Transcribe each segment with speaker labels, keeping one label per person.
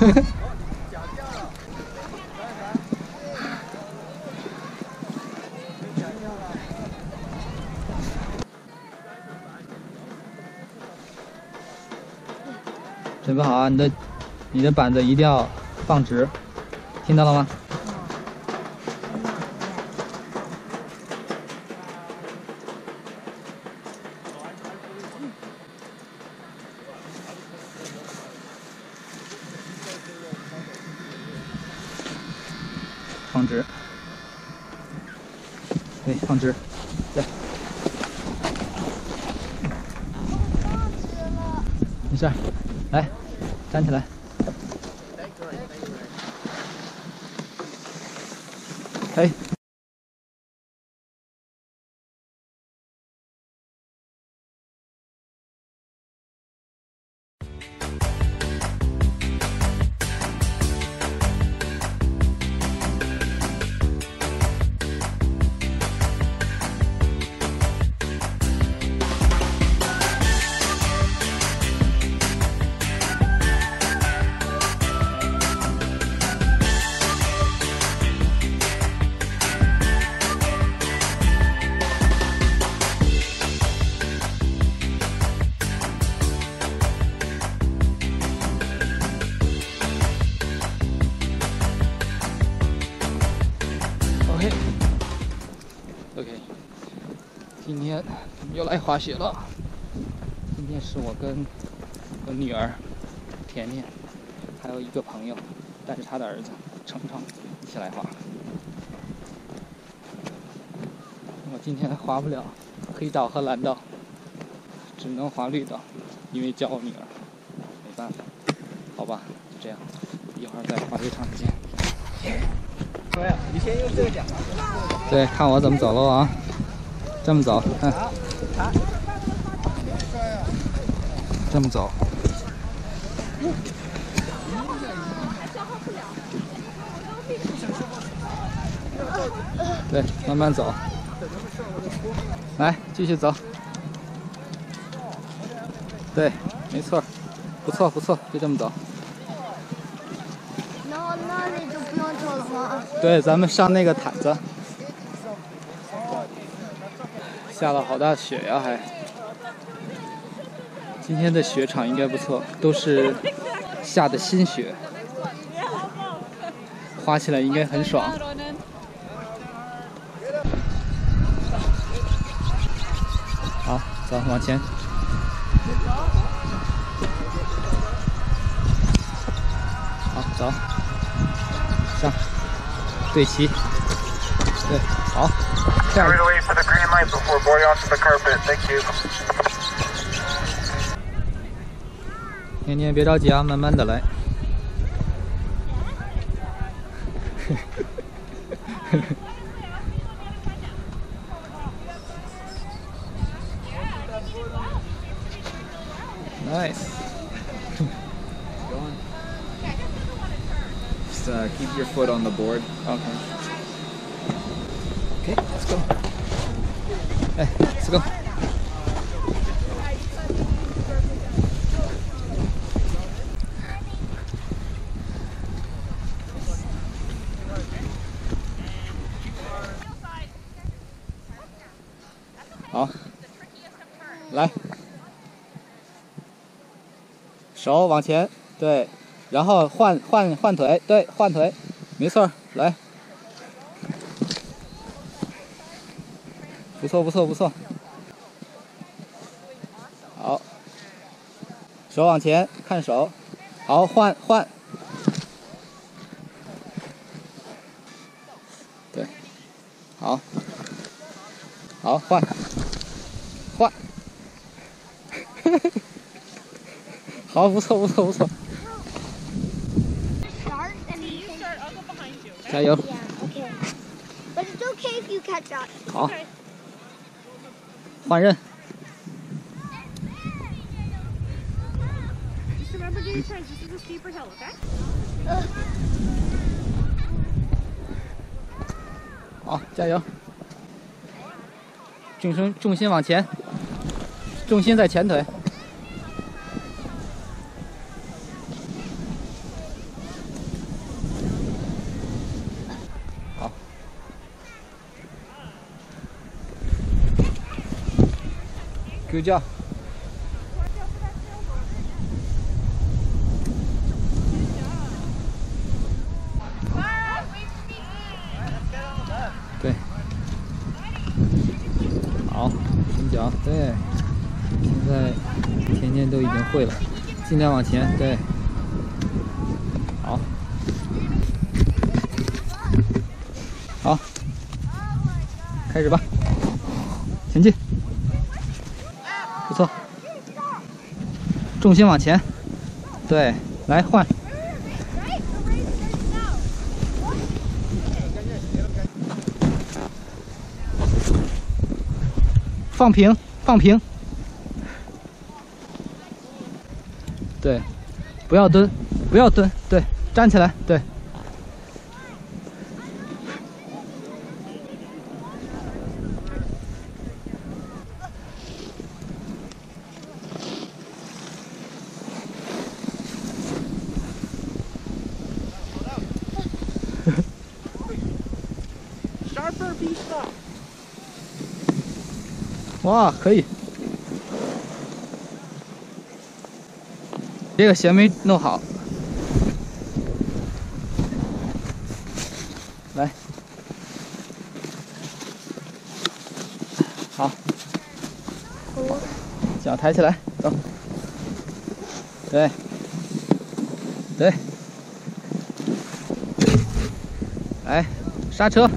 Speaker 1: 准备好啊！你的你的板子一定要放直，听到了吗？放直，对，放直，对，没事，来，站起来。哎，又来滑雪了。今天是我跟我女儿甜甜，还有一个朋友，带着他的儿子程程一起来滑。我今天滑不了黑道和蓝道，只能滑绿道，因为教我女儿，没办法，好吧，就这样，一会儿在滑雪场见。
Speaker 2: 你先用这个讲。
Speaker 1: 对，看我怎么走喽啊！这么走，看，这么走。对，慢慢走。来，继续走。对，没错，不错不错，就这么走。
Speaker 3: 然后那里就不用走了吗？
Speaker 1: 对，咱们上那个毯子。下了好大雪呀，还。今天的雪场应该不错，都是下的新雪，滑起来应该很爽。好，走，往前。好，走。上，对齐，对，好，下一
Speaker 4: Right away for the green light before boarding onto the carpet. Thank you.
Speaker 1: 甜甜别着急啊，慢慢的来。nice.
Speaker 2: Just uh, keep your foot on the board.
Speaker 1: Okay. Let's go. Hey, let's go. Hả? 来，手往前，对，然后换换换腿，对，换腿，没错，来，不错不错不错，好，手往前，看手，好，换换，对，好，好换，换，好，不错不错不错
Speaker 5: I'll go behind you.
Speaker 1: 加油
Speaker 3: ，Yeah,
Speaker 1: 换刃好，加油！重心重心往前，重心在前腿。睡
Speaker 5: 觉
Speaker 1: 对，好，伸脚，对，现在甜甜都已经会了，尽量往前，对，好，好，开始吧，前进，不错，重心往前，对，来换。放平，放平。对，不要蹲，不要蹲，对，站起来，对。哇，可以。这个鞋没弄好。来，好，脚抬起来，走。对，对，来，刹车。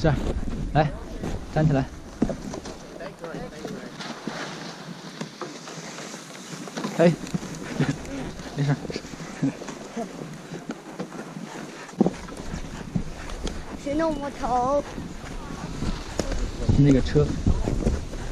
Speaker 1: 没事儿，来，站起来。哎，没事儿。
Speaker 3: 谁弄我头？
Speaker 1: 那个车